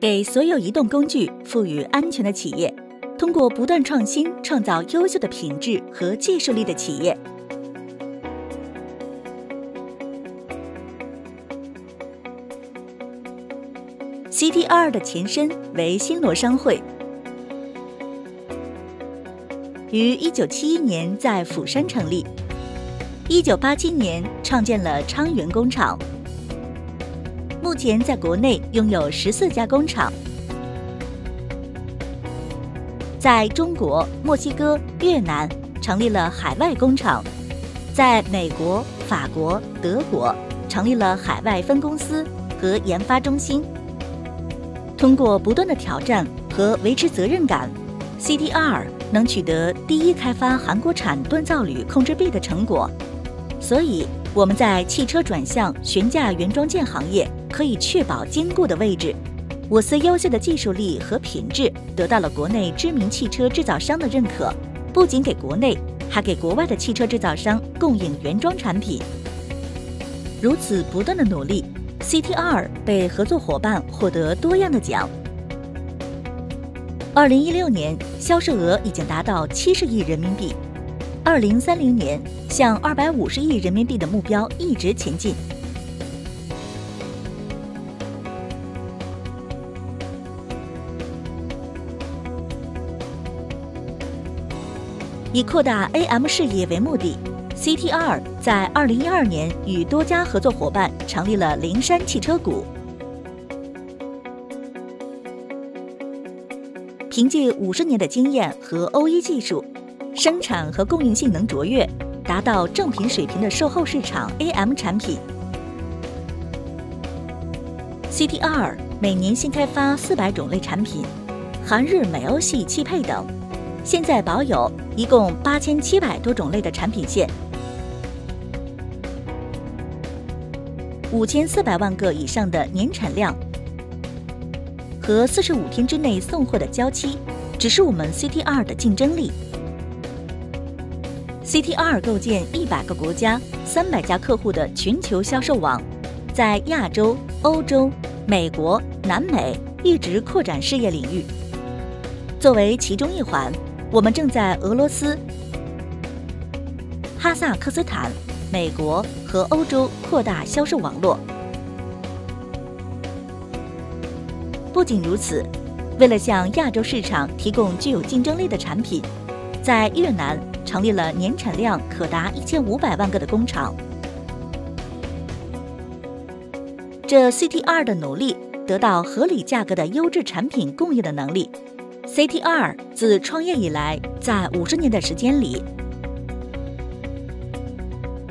给所有移动工具赋予安全的企业，通过不断创新，创造优秀的品质和技术力的企业。CTR 的前身为新罗商会，于1971年在釜山成立，1987年创建了昌原工厂。目前在国内拥有十四家工厂，在中国、墨西哥、越南成立了海外工厂，在美国、法国、德国成立了海外分公司和研发中心。通过不断的挑战和维持责任感，CDR 能取得第一开发韩国产锻造铝控制臂的成果，所以我们在汽车转向悬架原装件行业可以确保坚固的位置。我司优秀的技术力和品质得到了国内知名汽车制造商的认可，不仅给国内，还给国外的汽车制造商供应原装产品。如此不断的努力。CTR 被合作伙伴获得多样的奖。二零一六年销售额已经达到七十亿人民币，二零三零年向二百五十亿人民币的目标一直前进。以扩大 AM 事业为目的。CTR 在二零一二年与多家合作伙伴成立了灵山汽车股，凭借五十年的经验和欧一技术，生产和供应性能卓越，达到正品水平的售后市场 AM 产品。CTR 每年新开发四百种类产品，韩日美欧系汽配等，现在保有一共八千七百多种类的产品线。五千四百万个以上的年产量和四十五天之内送货的交期，只是我们 CTR 的竞争力。CTR 构建一百个国家、三百家客户的全球销售网，在亚洲、欧洲、美国、南美一直扩展事业领域。作为其中一环，我们正在俄罗斯、哈萨克斯坦。美国和欧洲扩大销售网络。不仅如此，为了向亚洲市场提供具有竞争力的产品，在越南成立了年产量可达一千五百万个的工厂。这 CTR 的努力得到合理价格的优质产品供应的能力。CTR 自创业以来，在五十年的时间里。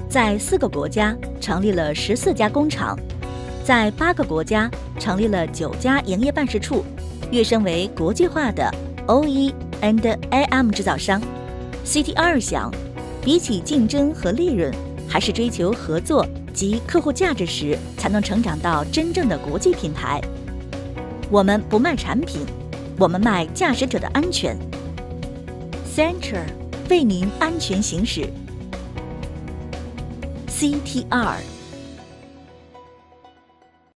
在四个国家成立了十四家工厂，在八个国家成立了九家营业办事处，跃升为国际化的 OE and AM 制造商。CTR 想，比起竞争和利润，还是追求合作及客户价值时，才能成长到真正的国际品牌。我们不卖产品，我们卖驾驶者的安全。Center 为您安全行驶。CTR。